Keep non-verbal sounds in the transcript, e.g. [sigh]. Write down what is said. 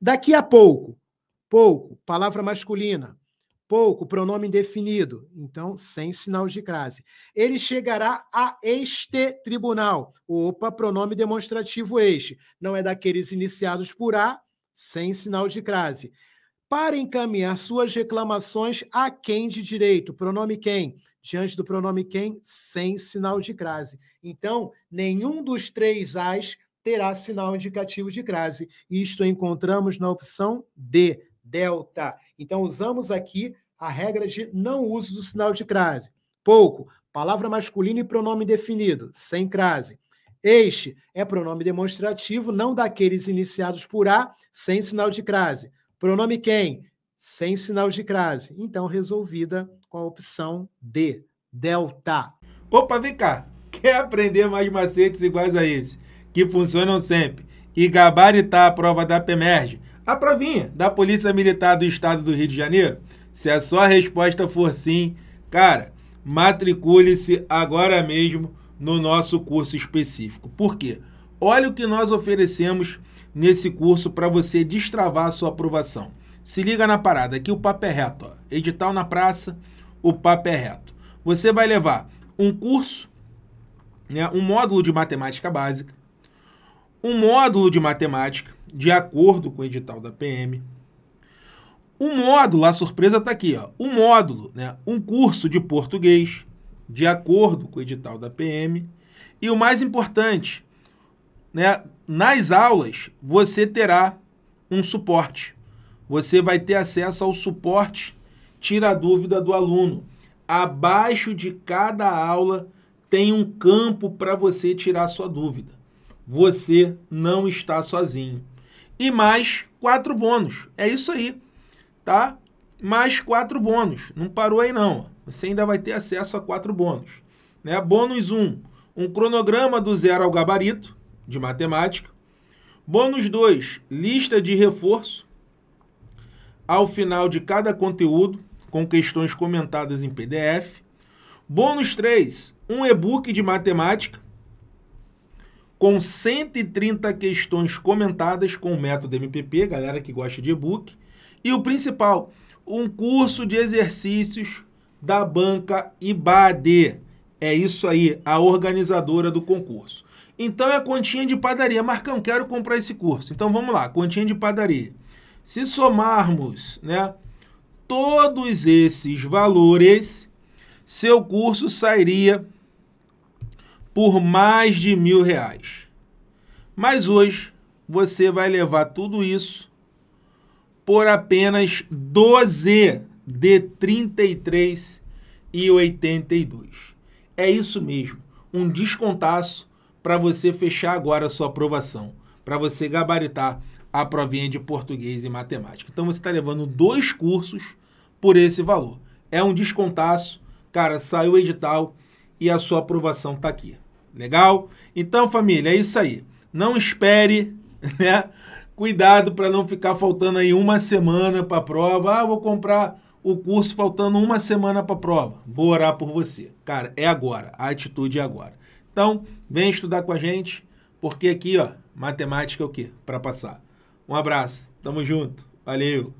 Daqui a pouco, pouco, palavra masculina. Pouco, pronome indefinido. Então, sem sinal de crase. Ele chegará a este tribunal. Opa, pronome demonstrativo este. Não é daqueles iniciados por A, sem sinal de crase. Para encaminhar suas reclamações a quem de direito. Pronome quem? Diante do pronome quem, sem sinal de crase. Então, nenhum dos três As terá sinal indicativo de crase. Isto encontramos na opção D, delta. Então, usamos aqui a regra de não uso do sinal de crase. Pouco, palavra masculina e pronome definido, sem crase. Este é pronome demonstrativo, não daqueles iniciados por A, sem sinal de crase. Pronome quem? Sem sinal de crase. Então, resolvida com a opção D, delta. Opa, vem cá. Quer aprender mais macetes iguais a esse? Que funcionam sempre, e gabaritar a prova da PEMERGE, a provinha da Polícia Militar do Estado do Rio de Janeiro? Se a sua resposta for sim, cara, matricule-se agora mesmo no nosso curso específico. Por quê? Olha o que nós oferecemos nesse curso para você destravar a sua aprovação. Se liga na parada, aqui o papo é reto. Ó. Edital na praça, o papo é reto. Você vai levar um curso, né, um módulo de matemática básica, um módulo de matemática, de acordo com o edital da PM. Um módulo, a surpresa está aqui, ó, um módulo, né, um curso de português, de acordo com o edital da PM. E o mais importante, né, nas aulas você terá um suporte. Você vai ter acesso ao suporte tira a dúvida do aluno. Abaixo de cada aula tem um campo para você tirar sua dúvida você não está sozinho. E mais quatro bônus. É isso aí, tá? Mais quatro bônus. Não parou aí não. Você ainda vai ter acesso a quatro bônus. Né? Bônus 1, um, um cronograma do zero ao gabarito de matemática. Bônus 2, lista de reforço ao final de cada conteúdo com questões comentadas em PDF. Bônus 3, um e-book de matemática com 130 questões comentadas com o método MPP, galera que gosta de e-book. E o principal, um curso de exercícios da banca IBAD. É isso aí, a organizadora do concurso. Então é a continha de padaria. Marcão, quero comprar esse curso. Então vamos lá, continha de padaria. Se somarmos né, todos esses valores, seu curso sairia por mais de mil reais. Mas hoje você vai levar tudo isso por apenas 12 de 33 e 82. É isso mesmo, um descontaço para você fechar agora a sua aprovação, para você gabaritar a provinha de português e matemática. Então você está levando dois cursos por esse valor. É um descontaço, cara, saiu o edital e a sua aprovação está aqui. Legal? Então, família, é isso aí. Não espere, [laughs] né? Cuidado para não ficar faltando aí uma semana para a prova. Ah, vou comprar o curso faltando uma semana para a prova. Vou orar por você. Cara, é agora. A atitude é agora. Então, vem estudar com a gente, porque aqui, ó, matemática é o quê? Para passar. Um abraço. Tamo junto. Valeu.